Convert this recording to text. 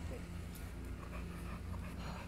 open.